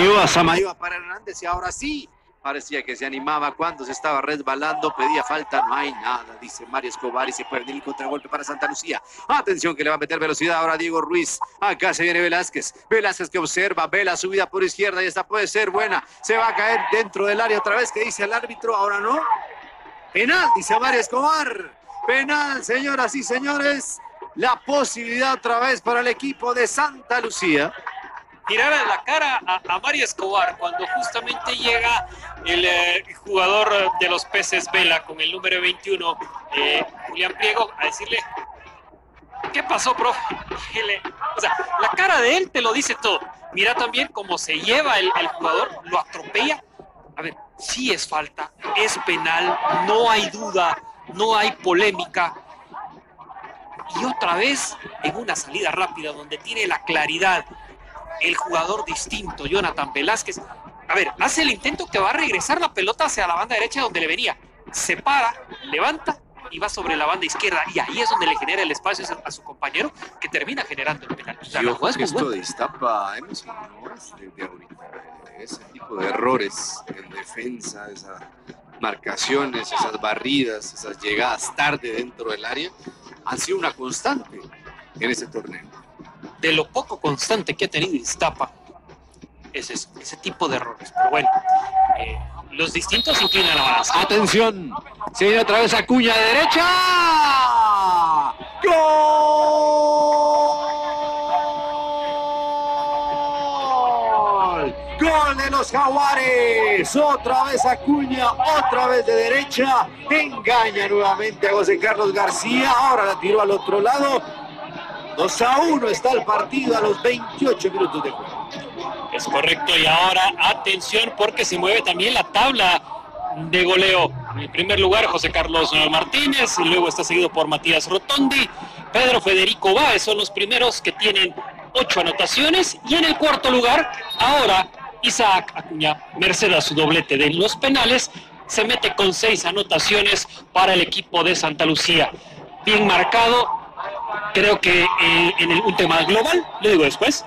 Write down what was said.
Samayoa, Samayoa para Hernández y ahora sí. Parecía que se animaba cuando se estaba resbalando, pedía falta, no hay nada, dice Mario Escobar y se pierde el contragolpe para Santa Lucía. Atención que le va a meter velocidad ahora Diego Ruiz. Acá se viene Velázquez. Velázquez que observa, ve la subida por izquierda y esta puede ser buena. Se va a caer dentro del área otra vez que dice el árbitro, ahora no. Penal, dice Mario Escobar. Penal, señoras y señores. La posibilidad otra vez para el equipo de Santa Lucía tirar a la cara a, Mario Escobar cuando justamente llega el eh, jugador de los peces Vela con el número 21, eh, Julián Pliego, a decirle, ¿qué pasó, profe? o sea, la cara de él te lo dice todo. Mira también cómo se lleva el, el jugador, lo atropella. A ver, sí es falta, es penal, no hay duda, no hay polémica. Y otra vez en una salida rápida donde tiene la claridad el jugador distinto, Jonathan Velázquez. A ver, hace el intento que va a regresar la pelota hacia la banda derecha donde le venía. Se para, levanta y va sobre la banda izquierda. Y ahí es donde le genera el espacio a su compañero que termina generando el penal. O esto destapa emociones desde ahorita. Ese tipo de errores en defensa, esas marcaciones, esas barridas, esas llegadas tarde dentro del área, han sido una constante en ese torneo de lo poco constante que ha tenido Iztapa es ese tipo de errores. Pero bueno, eh, los distintos inclinan la. Atención, se viene otra vez Acuña de derecha. ¡Gol! Gol de los Jaguares. Otra vez Acuña, otra vez de derecha. Engaña nuevamente a José Carlos García. Ahora la tiró al otro lado 2 a 1 está el partido a los 28 minutos de juego. Es correcto, y ahora atención porque se mueve también la tabla de goleo. En primer lugar, José Carlos Martínez, y luego está seguido por Matías Rotondi, Pedro Federico Báez son los primeros que tienen ocho anotaciones, y en el cuarto lugar, ahora Isaac Acuña, merced a su doblete de los penales, se mete con seis anotaciones para el equipo de Santa Lucía. Bien marcado, creo que eh, en el, un tema global, lo digo después,